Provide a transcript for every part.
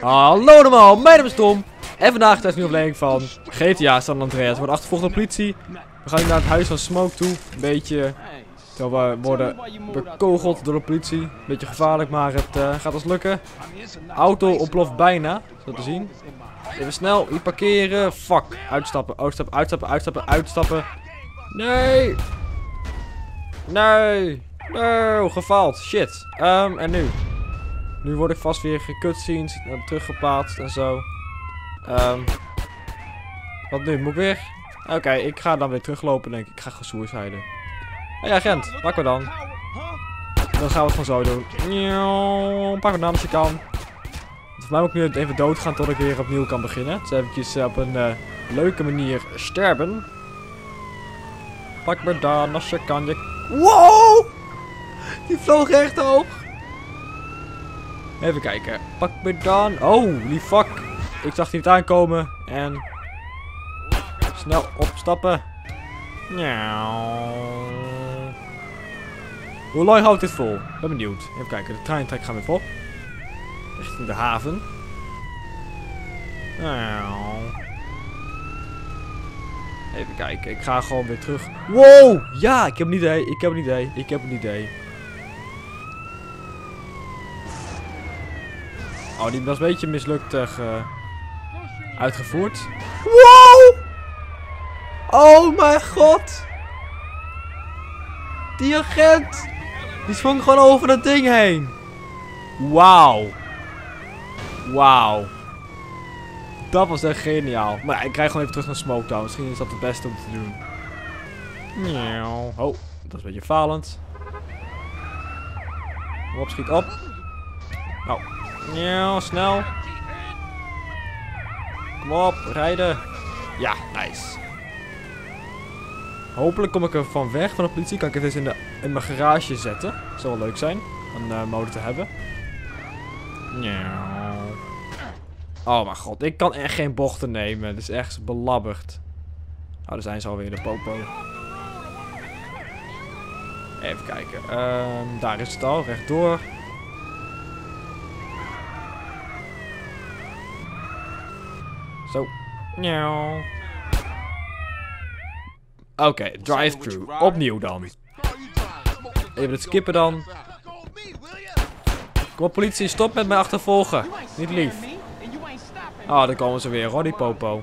Hallo allemaal, mijn naam is Tom. En vandaag is nieuwe aflevering van GTA San Andreas. We worden achtervolgd door politie. We gaan nu naar het huis van Smoke toe. Een beetje, terwijl we worden bekogeld door de politie. Beetje gevaarlijk, maar het eh, gaat ons lukken. Auto ontploft bijna, zo te zien. Even snel, hier parkeren. Fuck, uitstappen, uitstappen, uitstappen, uitstappen, uitstappen. Nee! Nee! No, gefaald. Shit. Ehm, en nu? Nu word ik vast weer uh, teruggeplaatst en zo. Ehm, wat nu? Moet ik weer? Oké, ik ga dan weer teruglopen denk ik. Ik ga suiciden. Hé hey, agent, pak me dan. Dan gaan we het gewoon zo doen. Pak me dan als je kan. Voor mij moet ik nu even doodgaan tot ik weer opnieuw kan beginnen. Dus eventjes op een uh, leuke manier sterven. Pak me dan als je kan. Je... Wow! Die vloog echt hoog. Even kijken. Pak me dan. Oh, die fuck. Ik zag die niet aankomen. En... Snel opstappen. Hoe lang houdt dit vol? Ben benieuwd. Even kijken. De trein trekt gaan weer vol. Richting de haven. Even kijken. Ik ga gewoon weer terug. Wow! Ja, ik heb een idee. Ik heb een idee. Ik heb een idee. Oh, die was een beetje mislukt uh, uitgevoerd. Wow! Oh mijn god! Die agent! Die swong gewoon over dat ding heen. Wauw. Wauw. Dat was echt geniaal. Maar ja, ik krijg gewoon even terug naar Smoketown. Misschien is dat het beste om te doen. Oh, dat is een beetje falend. Kom op, schiet op. Oh, ja, snel. Kom op, rijden. Ja, nice. Hopelijk kom ik er van weg van de politie. Kan ik het eens in, de, in mijn garage zetten. Zou wel leuk zijn. Een uh, mode te hebben. Ja. Oh mijn god, ik kan echt geen bochten nemen. Dit is echt belabberd. Oh, daar zijn ze alweer, de popo. Even kijken. Um, daar is het al, rechtdoor. Zo. Oké, okay, drive-thru. Opnieuw dan. Even het skippen dan. Kom op politie, stop met mij achtervolgen. Niet lief. Ah, oh, daar komen ze weer. Roddy Popo.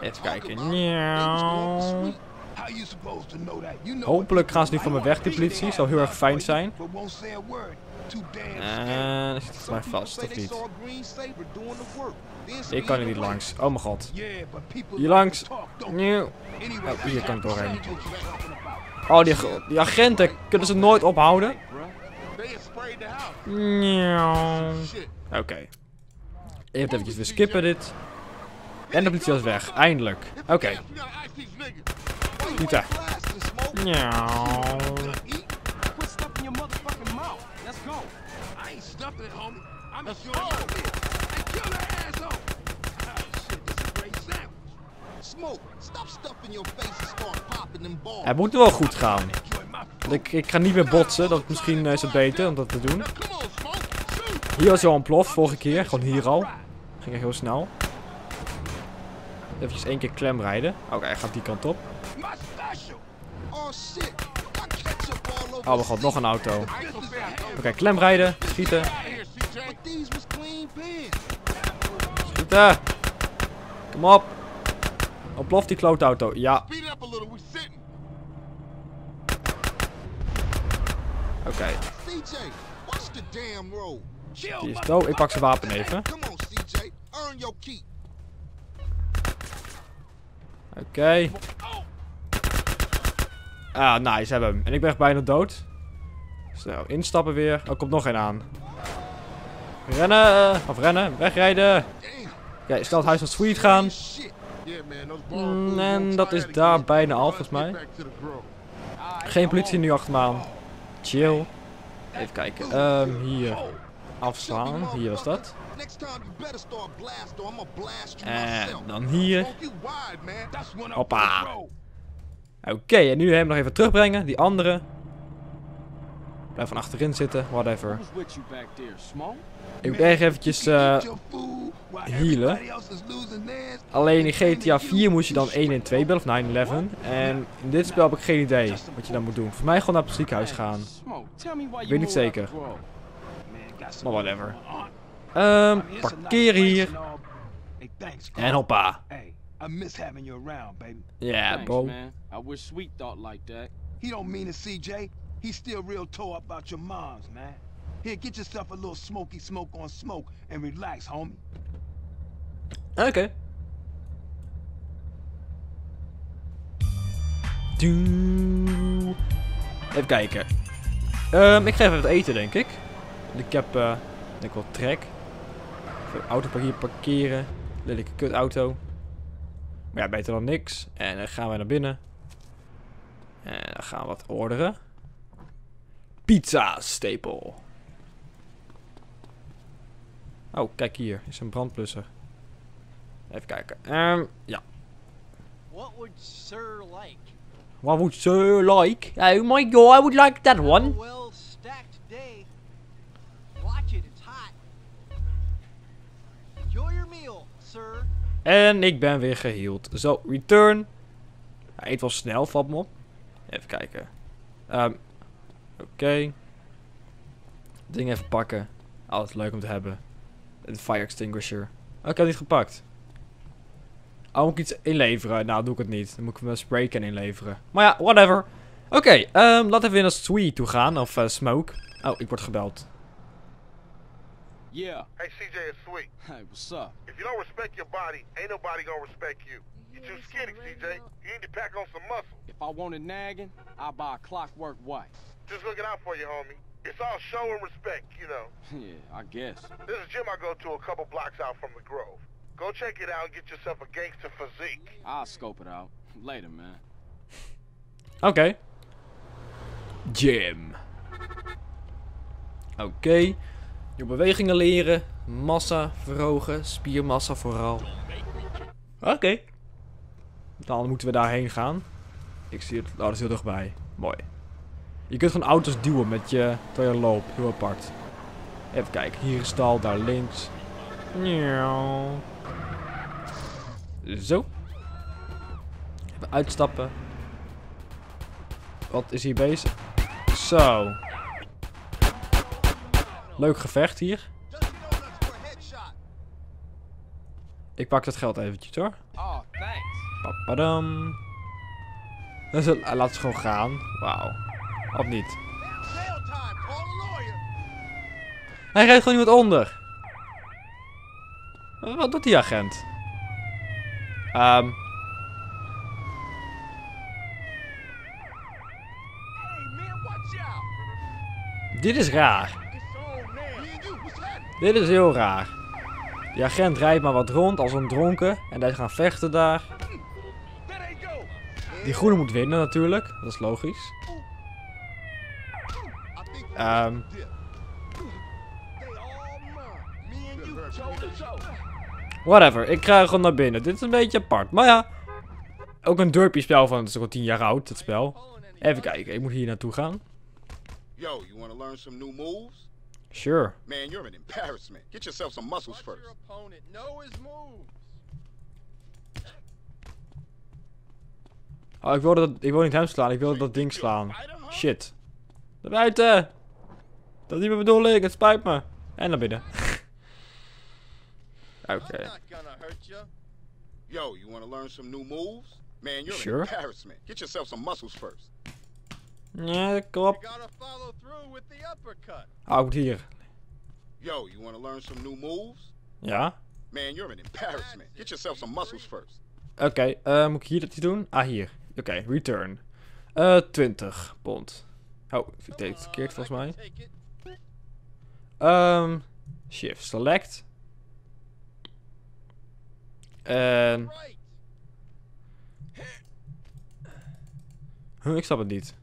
Even kijken. Hopelijk gaan ze nu van me weg, die politie. Zou heel erg fijn zijn. En zit mij vast, of niet? Ik kan er niet langs. Oh mijn god. Hier langs. Oh, hier kan ik doorheen. Oh, die, die agenten kunnen ze nooit ophouden. Oké. Okay. Even eventjes weer skippen dit. En de politie was weg. Eindelijk. Oké. Okay. Het moet wel goed gaan. Ik, ik ga niet meer botsen. Dat misschien is het beter om dat te doen. Hier was hij al ontploft vorige keer. Gewoon hier al. Ging echt heel snel. Even één keer klem rijden. Oké, hij gaat die kant op. Oh mijn god, nog een auto. Oké, klem rijden. Schieten. Schieten. Kom op. Ontploft die klootauto. Ja. Oké. Okay. Die is dood. Ik pak zijn wapen even. Oké. Okay. Ah, nice. Hebben hem. En ik ben echt bijna dood. Snel, instappen weer. Oh, komt nog een aan. Rennen. Of rennen. Wegrijden. Snel het huis van Sweet gaan. Mm, en dat is daar bijna al, volgens mij. Geen politie nu achter me aan. Chill. Even kijken. Um, hier. Afslaan. Hier was dat. En dan hier. Hoppa. Oké, en nu hem nog even terugbrengen. Die andere. Blijf van achterin zitten, whatever. Ik moet erg eventjes eh, healen. Alleen in GTA 4 moest je dan 1 en 2 bellen, of 9-11. En in dit spel heb ik geen idee wat je dan moet doen. Volgens mij gewoon naar het ziekenhuis gaan. You Weet niet zeker. Maar whatever. Ehm, parkeren hier. En hoppa. I miss having you around, baby. Ja, Thanks, bro. man. I wish Sweet thought like that. He don't mean it, CJ. He's still real tore up about your moms, man. Here, get yourself a little smoky smoke on smoke and relax, homie. Oké. Doe. Even kijken. Ehm, ik ga even wat eten, denk ik. Ik heb, eh, denk ik wel trek. Even auto hier parkeren. Lelijke kutauto. Maar ja, beter dan niks. En dan gaan we naar binnen. En dan gaan we wat orderen. Pizza stapel. Oh, kijk hier. Is een brandblusser. Even kijken. Ehm, ja. What would Sir like? What would sir like? Oh my god, I would like that one. A well stacked day. Watch it, it's hot. Enjoy your meal, sir. En ik ben weer geheeld. Zo, return. Hij eet wel snel, valt me op. Even kijken. Ehm, Oké. Ding even pakken. Altijd leuk om te hebben. Een fire extinguisher. Oh, ik heb het niet gepakt. Oh, moet ik iets inleveren? Nou, doe ik het niet. Dan moet ik mijn spraycan inleveren. Maar ja, whatever. Oké, ehm, laten we weer naar Sweet toe gaan. Of eh, Smoke. Oh, ik word gebeld. Yeah. Hey, CJ, it's Sweet. Hey, what's up? If you don't respect your body, ain't nobody gonna respect you. You're too skinny, CJ. You need to pack on some muscle. If I wanted nagging, I'd buy a clockwork wife. Just looking out for you, homie. It's all show and respect, you know. yeah, I guess. There's a gym I go to a couple blocks out from the Grove. Go check it out and get yourself a gangster physique. I'll scope it out. Later, man. Oké. Gym. Oké. Nieuwe bewegingen leren. Massa verhogen. Spiermassa vooral. Oké. Dan moeten we daarheen gaan. Ik zie het. Oh, dat is heel dichtbij. Mooi. Je kunt gewoon auto's duwen met je, terwijl je loopt. Heel apart. Even kijken. Hier is stal, daar links. Zo. Even uitstappen. Wat is hier bezig? Zo. Leuk gevecht hier. Ik pak dat geld eventjes hoor. Oh, thanks. Papadam. Uh, laat het gewoon gaan. Wauw. Of niet. Hij rijdt gewoon iemand onder. Wat- doet die agent? Ehm. Out. dit is raar. Dit is heel raar. Die agent rijdt maar wat rond als een dronken. En wij gaan vechten daar. Go. Die groene moet winnen natuurlijk. Dat is logisch. I think Ehm. They all mine. Me and you, toe to toe. Whatever, ik ga gewoon naar binnen. Dit is een beetje apart. Maar ja. Ook een derpy spel van, het is al 10 jaar oud, het spel. Even kijken, ik moet hier naartoe gaan. Yo, you want to learn some new moves? Sure. Man, you're an embarrassment. Get yourself some muscles Let your first. opponent know his moves. Oh, ik wilde, dat, ik wilde niet hem slaan, ik wilde dat ding slaan. Shit. Naar buiten! Dat is niet mijn bedoeling, het spijt me. En naar binnen. Oké. You. Yo, you want to learn some new moves? Man, you're Sure. an embarrassment. Get yourself some muscles first. Ja, kom You op. gotta follow through with the uppercut. Ik moet hier. Yo, you want to learn some new moves? Ja. Man, you're an embarrassment. Get yourself some muscles first. Oké, eh, moet ik hier iets doen? Ah, hier. Oké, return. Eh, 20 pond. Oh, ik deed het verkeerd volgens mij. Ehm, shift select. En... Huh, ik snap het niet.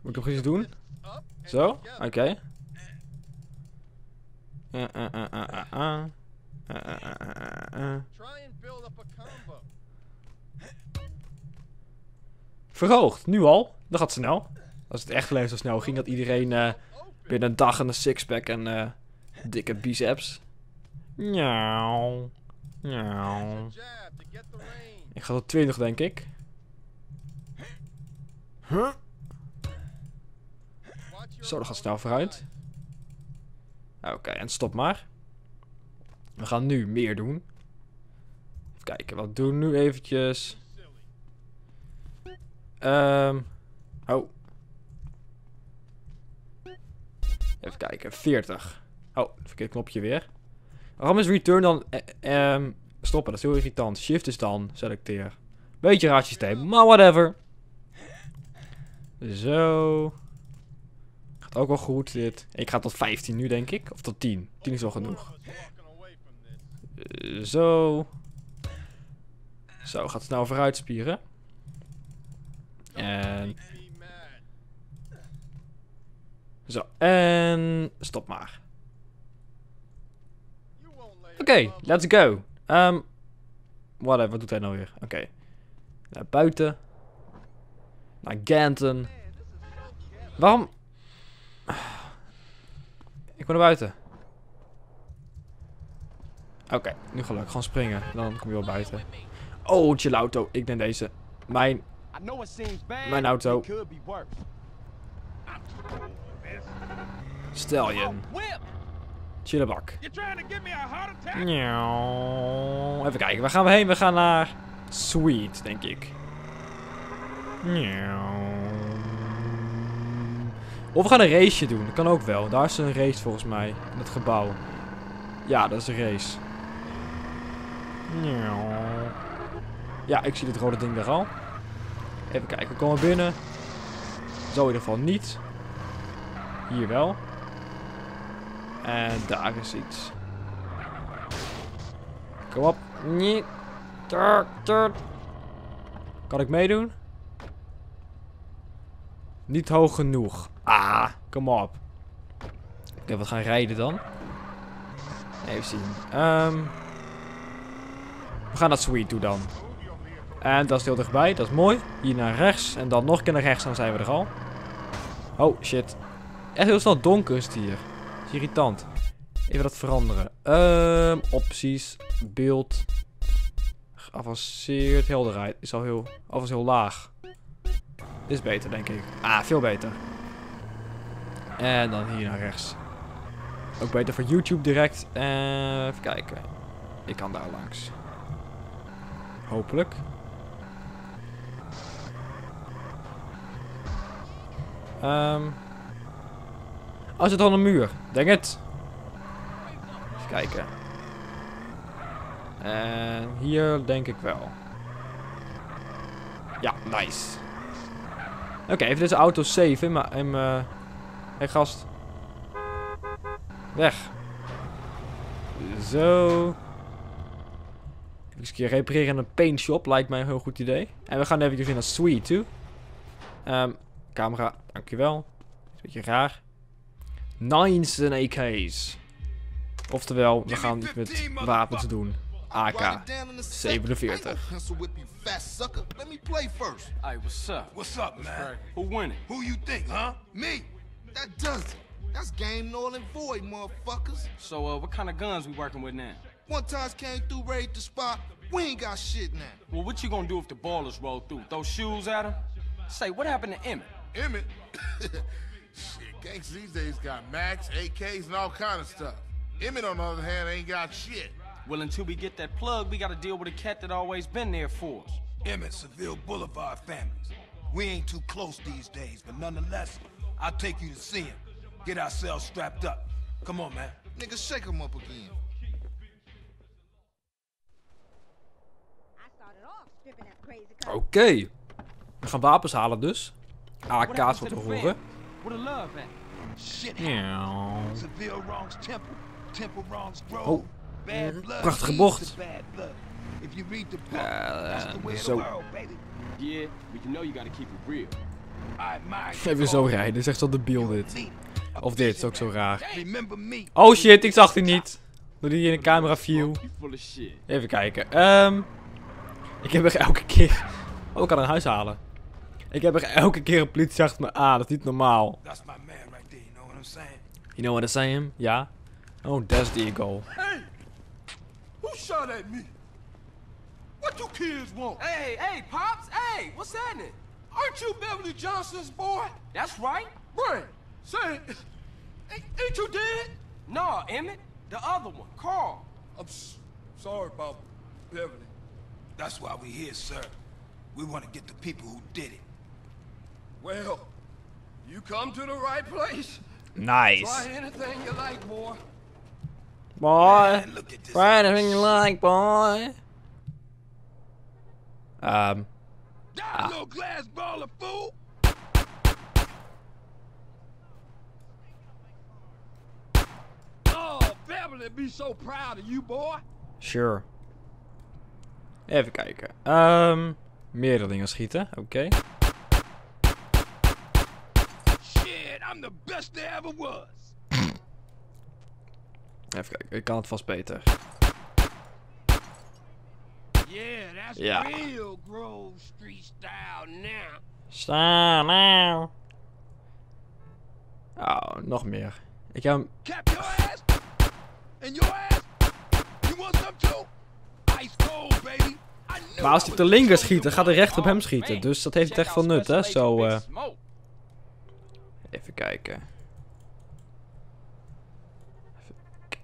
Moet ik nog iets doen? Zo? Oké. combo. Verhoogd, nu al. Dat gaat snel. Als het echt leven zo snel ging, dat iedereen eh, binnen een dag een sixpack en eh, dikke biceps. Njauw. Njauw. Ik ga tot 20, denk ik. Huh? Zo, dat gaat snel vooruit. Oké, en stop maar. We gaan nu meer doen. Even kijken, wat doen we nu eventjes? Ehm. oh. Even kijken, 40. Oh, verkeerd knopje weer. Waarom is return dan... eh, ehm, stoppen, dat is heel irritant. Shift is dan selecteer. Beetje raar systeem, maar whatever. Zo. Gaat ook wel goed dit. Ik ga tot 15 nu denk ik. Of tot 10. 10 is wel genoeg. Eh, zo. Zo, gaat snel vooruit spieren. En. Zo. En stop maar. Oké, let's go. Ehm whatever, wat doet hij nou weer? Oké. Naar buiten. Naar Ganton. Waarom? Ik wil naar buiten. Oké, nu gelukkig. Gewoon springen. Dan kom je wel buiten. Oh, chill auto. Ik neem deze. Mijn. Mijn auto. Attack? Njauw. Even kijken, waar gaan we heen? We gaan naar Sweet, denk ik. Of we gaan een raceje doen, dat kan ook wel. Daar is een race volgens mij, in het gebouw. Ja, dat is een race. Ja, ik zie dit rode ding daar al. Even kijken, we komen binnen. Zo in ieder geval niet. Hier wel. En daar is iets. Kom op. Niet. Kan ik meedoen? Niet hoog genoeg. Ah, kom op. Oké, we gaan rijden dan. Even zien. Ehm, we gaan naar Sweet toe dan. En dat is heel dichtbij, dat is mooi. Hier naar rechts en dan nog een keer naar rechts, dan zijn we er al. Oh, shit. Echt heel snel donker is het hier. Irritant. Even dat veranderen. Ehm, opties, beeld, geavanceerd, helderheid is al heel, is heel laag. Is beter, denk ik. Ah, veel beter. En dan hier naar rechts. Ook beter voor YouTube direct. Eh, even kijken. Ik kan daar langs. Hopelijk. Ehm. Oh, zit al een muur. Denk het. Even kijken. En hier denk ik wel. Ja, nice. Oké, even deze auto save in mijn... in Hé gast. Weg. Zo. Even een keer repareren in een paint shop. Lijkt mij een heel goed idee. En we gaan even weer naar Sweet toe. Ehm, camera, dankjewel. Is een beetje raar. Nines en AK's. Oftewel, we gaan iets met wapens doen. AK 47. Pencil whip you fat sucker. Let me play first. Hey, what's up? What's up, man? Who winning? Who you think, huh? Me. That does it. That's game null and void, motherfuckers. So, uh, what kind of guns we working with now? One times came through, raided the spot. We ain't got shit now. Well, what you gonna do if the ballers roll through? Throw shoes at them? Say, what happened to Emmett? Emmett. shit, gangs these days got Max, AKs, and all kind of stuff. Emmett, on the other hand, ain't got shit. Well, until we get that plug, we gotta deal with a cat that always been there for us. Emmett, Seville Boulevard families. We ain't too close these days, but nonetheless, I'll take you to see him. Get ourselves strapped up. Come on, man. Nigga, shake 'em up again. I started off stripping that crazy car. We gaan wapens halen dus. AK's happened wat to we Oh, the horen. Where the love at? Shit Miauw. Seville wrongs Temple. Temple wrongs Grove. Oh. Bad blood Prachtige bocht. If you read the book, that's the way of the zo. world, baby. Yeah, but you know you gotta keep it real. Even zo rijden. Dit is echt zo debiel dit. A Of dit is ook zo raar. Oh shit, ik zag die niet. Door die in de camera view. Even kijken. Ehm ik heb echt elke keer... Oh, ik kan een huis halen. Ik heb er elke keer een politie achter me aan. Dat is niet normaal. That's my man right there, you know what I'm saying? You know what I'm saying? Ja. Oh, that's the eagle. Hey! Who shot at me? What you kids want? Hey, hey, Pops, hey, what's happening? Aren't you Beverly Johnson's boy? That's right. Brian, say, ain't, ain't you dead? No, Emmett, the other one, Carl. I'm sorry about Beverly. That's why we here, sir. We want to get the people who did it. Well, you come to the right place. Nice. Try anything you like, boy. Boy. Man, look at this. Try anything you like, boy. Um. Die, little glass ball of fool. Oh, Beverly be so proud of you, boy. Sure. Even kijken. Ehm. meerdere dingen schieten. Oké. Shit, Best there ever was. Even kijken. Ik kan het vast beter. Yeah, that's Ja. real Grove Street style now. Staan nou. Oh, nog meer. Ik heb hem. Cap your ass and your ass. You want some too? Ice cold, baby. Maar als hij was te linker schiet, dan gaat hij recht op hem Oh, schieten. Dus dat heeft echt veel nut, hè? Zo, eh. Smoke. Even kijken.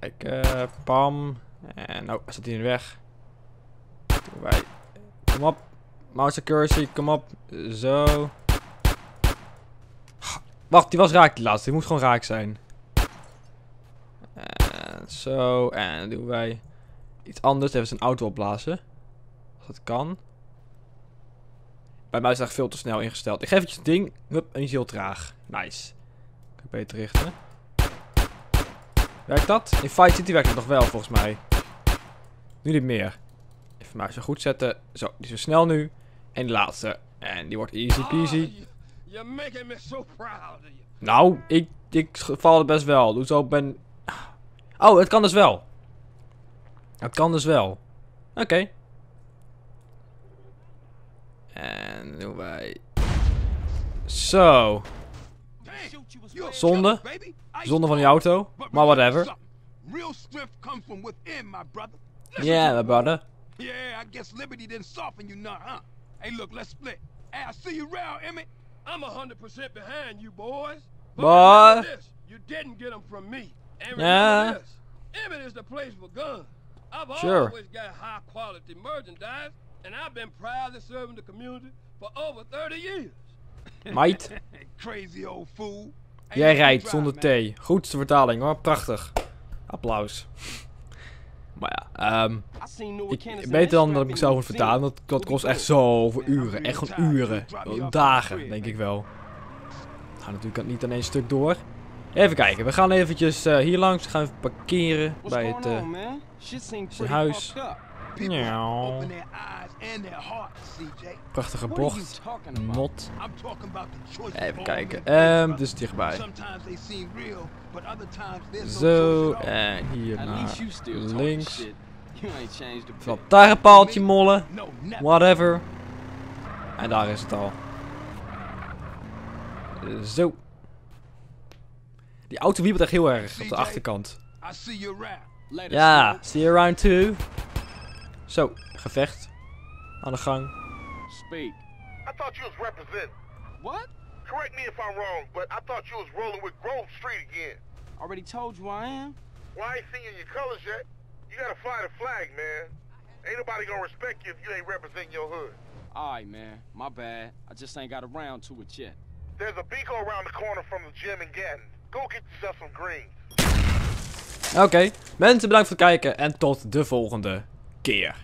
Even kijken. Pam. En oh, zat hij in de weg. Doen wij. Kom op. Mouse accuracy, kom op. Zo. Wacht, die was raak die laatste. Die moet gewoon raak zijn. En zo. En dan doen wij iets anders. Even zijn auto opblazen. Als dat kan. Bij mij is het echt veel te snel ingesteld. Ik geef het je het ding. Hup, en die is heel traag. Nice. Kan ik beter richten. Werkt dat? In Fight City werkt het nog wel, volgens mij. Nu niet meer. Even maar zo goed zetten. Zo, die is zo snel nu. En de laatste. En die wordt easy peasy. You. Nou, ik, ik val het best wel. Doe zo ben... Oh, het kan dus wel. Het kan dus wel. Oké. En doen wij... Zo. Zonde. Killer, baby. Ice Zonde van die auto. But Maar whatever. Real strength comes from within, my brother. Yeah, to my brother. Yeah, I guess Liberty didn't soften you none, huh? Hey, look, let's split. Hey, I see you around, Emmett. I'm a hundred percent behind you, boys. But Boy. remember this, you didn't get them from me. And Yeah. this, Emmett is the place for guns. I've Sure. always got high quality merchandise, and I've been proudly serving the community for over 30 years. Mate. Crazy old fool. Jij rijdt zonder man. T. Goedste vertaling hoor. Prachtig. Applaus. Maar ja, ehm... Newark Ik weet dan dat ik Strap zelf in moet vertalen. Dat, dat kost echt zoveel uren. Echt gewoon uren. Dagen, denk ik wel. Ga natuurlijk niet aan één stuk door. Even kijken, we gaan eventjes eh, hier langs. We gaan even parkeren bij het... eh, zijn pretty huis. Fucked up. People Miauw. open their eyes and their hearts, CJ. prachtige bocht. Not. Even kijken. Ehm, brother. dus dichtbij. Zo, en hier least you naar links. Van daar een paaltje mollen. Whatever. En daar is het al. Zo. Die auto wiebelt echt heel erg op de achterkant. Ja, see you around too. Zo, gevecht. Aan de gang. Speak. I thought you was representing. What? Correct me if I'm wrong, but I thought you was rolling with Grove Street again. Already told you I am. Well, I ain't in your colors yet. You gotta fly the flag, man. Ain't nobody gonna respect you if you ain't representing your hood. Alright, man. My bad. I just ain't got around to it yet. There's a Beaco around the corner from the gym in Gatton. Go get yourself some greens. Oké, mensen bedankt voor het kijken en tot de volgende keer.